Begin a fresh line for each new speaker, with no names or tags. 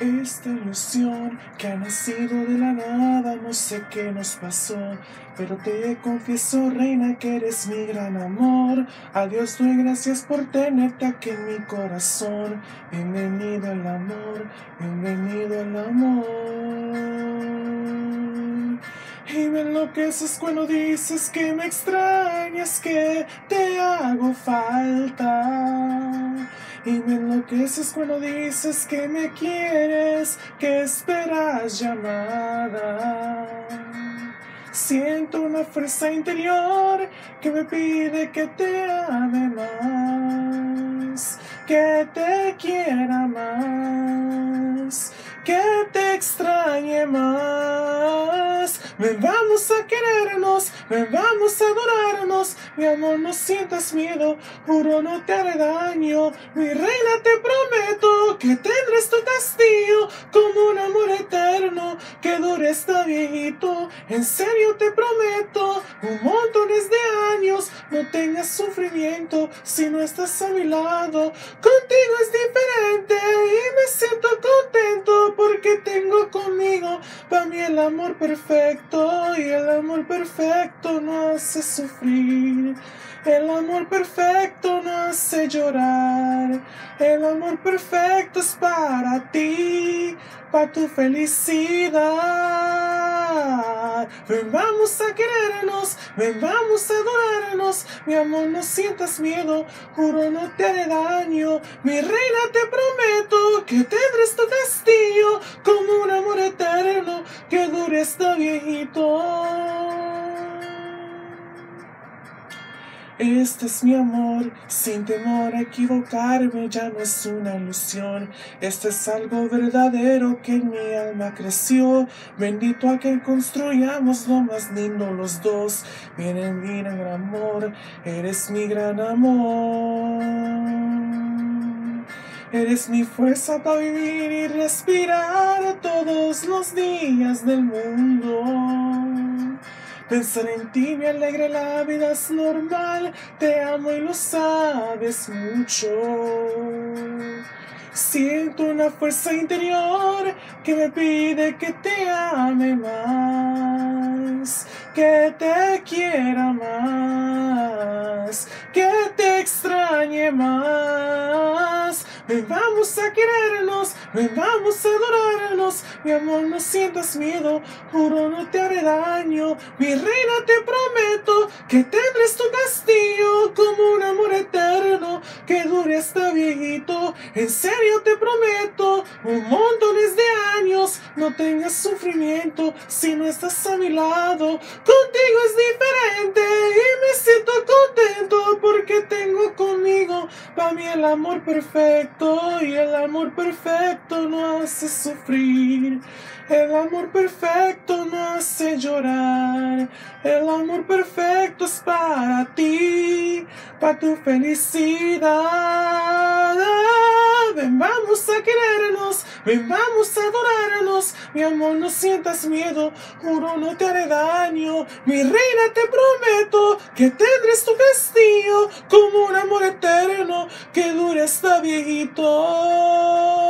Esta ilusión que ha nacido de la nada, no sé qué nos pasó, pero te confieso, reina, que eres mi gran amor. A Dios doy gracias por tenerte aquí en mi corazón. Bienvenido al amor, bienvenido al amor. Y me enloqueces cuando dices que me extrañas, que te hago falta. Y me enloqueces cuando dices que me quieres, que esperas llamada. Siento una fuerza interior que me pide que te ame más, que te quiera más, que te extrañe más. Ven, vamos a querernos, ven, vamos a adorarnos. Mi amor, no sientas miedo, juro no te haré daño. Mi reina, te prometo que tendrás tu castillo como un amor eterno que dure hasta viejito. En serio te prometo, un montones de años, no tengas sufrimiento si no estás a mi lado. Contigo es diferente y me siento contento porque tengo conmigo para mí el amor perfecto y el amor perfecto no hace sufrir. El amor perfecto no hace llorar. El amor perfecto es para ti, para tu felicidad. Ven, vamos a querernos, ven, vamos a adorarnos. Mi amor, no sientas miedo, juro no te haré daño. Mi reina, te prometo que tendrás tu castillo como un amor eterno que dure hasta viejito. Este es mi amor, sin temor a equivocarme, ya no es una ilusión. Este es algo verdadero que en mi alma creció. Bendito a que construyamos lo más lindo los dos. Viene mi gran amor, eres mi gran amor. Eres mi fuerza para vivir y respirar todos los días del mundo. Pensar en ti me alegra la vida, es normal. Te amo y lo sabes mucho. Siento una fuerza interior que me pide que te ame más, que te quiera más, que te extrañe más. Ven, vamos a querernos, ven, vamos a adorarnos. Mi amor, no sientas miedo, juro no te haré daño. Mi reina, te prometo que tendrás tu castillo como un amor eterno que dure hasta viejito. En serio te prometo, un montones de años, no tengas sufrimiento si no estás a mi lado. Contigo es diferente y me siento contento porque tengo conmigo para mí el amor perfecto y el amor perfecto no hace sufrir. El amor perfecto no hace llorar. El amor perfecto es para ti, para tu felicidad. Vamos a querernos, ven, vamos a adorarnos. Mi amor, no sientas miedo, juro no te haré daño. Mi reina, te prometo que tendrás tu castillo como un amor eterno que dure hasta viejito.